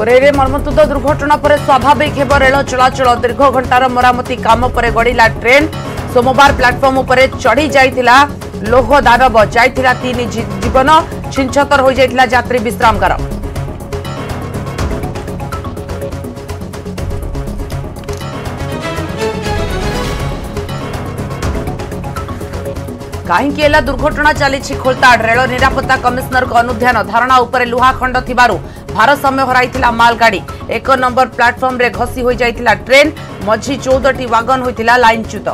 କୋରେଇରେ ମର୍ମନ୍ତୁଦ ଦୁର୍ଘଟଣା ପରେ ସ୍ୱାଭାବିକ ହେବ ରେଳ ଚଳାଚଳ ଦୀର୍ଘ ଘଣ୍ଟାର ମରାମତି କାମ ପରେ ଗଡ଼ିଲା ଟ୍ରେନ୍ ସୋମବାର ପ୍ଲାଟଫର୍ମ ଉପରେ ଚଢ଼ି ଯାଇଥିଲା ଲୋହ ଦାନବ ଯାଇଥିଲା ତିନି ଜୀବନ ଛିଞ୍ଚତର ହୋଇଯାଇଥିଲା ଯାତ୍ରୀ ବିଶ୍ରାମଗାର କାହିଁକି ହେଲା ଦୁର୍ଘଟଣା ଚାଲିଛି ଖୋଲତାଡ଼ ରେଳ ନିରାପତ୍ତା କମିଶନରଙ୍କ ଅନୁଧ୍ୟାନ ଧାରଣା ଉପରେ ଲୁହାଖଣ୍ଡ ଥିବାରୁ ଭାରସାମ୍ୟ ହରାଇଥିଲା ମାଲଗାଡ଼ି ଏକ ନମ୍ବର ପ୍ଲାଟଫର୍ମରେ ଘସି ହୋଇଯାଇଥିଲା ଟ୍ରେନ୍ ମଝି ଚଉଦଟି ୱାଗନ ହୋଇଥିଲା ଲାଇନଚ୍ୟୁତ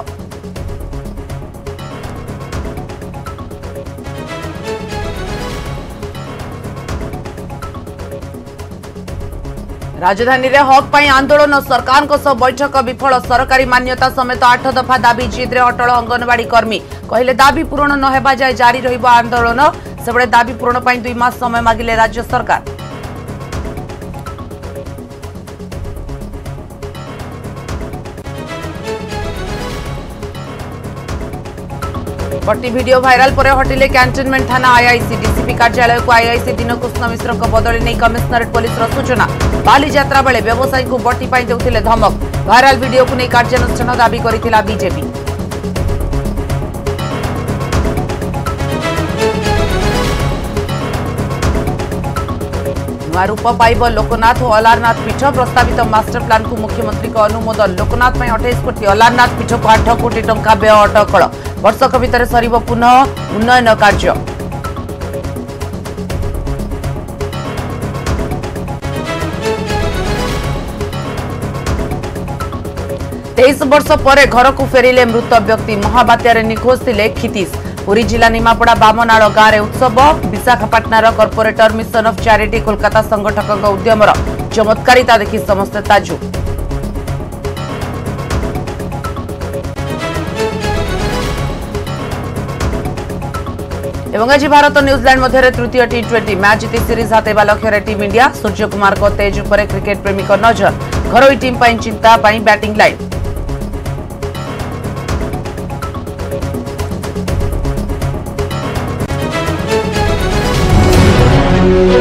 ରାଜଧାନୀରେ ହକ୍ ପାଇଁ ଆନ୍ଦୋଳନ ସରକାରଙ୍କ ସହ ବୈଠକ ବିଫଳ ସରକାରୀ ମାନ୍ୟତା ସମେତ ଆଠ ଦଫା ଦାବି ଜିଦ୍ରେ ଅଟଳ ଅଙ୍ଗନବାଡି କର୍ମୀ କହିଲେ ଦାବି ପୂରଣ ନ ହେବା ଯାଏ ଜାରି ରହିବ ଆନ୍ଦୋଳନ ସେଭଳି ଦାବି ପୂରଣ ପାଇଁ ଦୁଇ ମାସ ସମୟ ମାଗିଲେ ରାଜ୍ୟ ସରକାର বটি ভিডিও ভাইরাল পরে হটিলে ক্যান্টনমেন্ট থানা আইআইসি ডিসিপি কার্যালয়কু আইআইসি দীনকৃষ্ণ মিশ্রক বদলি নেই কমিশনরেট পুলিশর সূচনা বালিযাত্রা বেড়ে ব্যবসায়ী বটি পাই দেউলে ধমক ভাইরাল ভিডিওকু নেই কার্যানুষ্ঠান দাবি করেছিল বিজেপি ନୂଆ ରୂପ ପାଇବ ଲୋକନାଥ ଓ ଅଲାରନାଥ ପୀଠ ପ୍ରସ୍ତାବିତ ମାଷ୍ଟର ପ୍ଲାନ୍କୁ ମୁଖ୍ୟମନ୍ତ୍ରୀଙ୍କ ଅନୁମୋଦନ ଲୋକନାଥ ପାଇଁ ଅଠେଇଶ କୋଟି ଅଲାରନାଥ ପୀଠକୁ ଆଠ କୋଟି ଟଙ୍କା ବ୍ୟୟ ଅଟକଳ वर्षक भिर सर पुनः उन्नयन कार्य तेईस वर्ष को फेरिले मृत व्यक्ति महावात्यार निखोज थे क्षितीश पुरी जिला निमापडा बामना गांव में उत्सव corporator mission of charity Kolkata उद्यम र चमत्कारिता देखि समस्त ताजु এবং আজ ভারত নিউজিল্যান্ড মধ্যে তৃতীয় টি টোয়েন্টি ম্যাচ জিতি সিরিজ হাতে বা লক্ষ্যের টিম ইন্ডিয়া সূর্যকুমার তেজ উপরে ক্রিকেট প্রেমীক নজর ঘরোই টিম পাই চিন্তা ব্যাটিং লাইন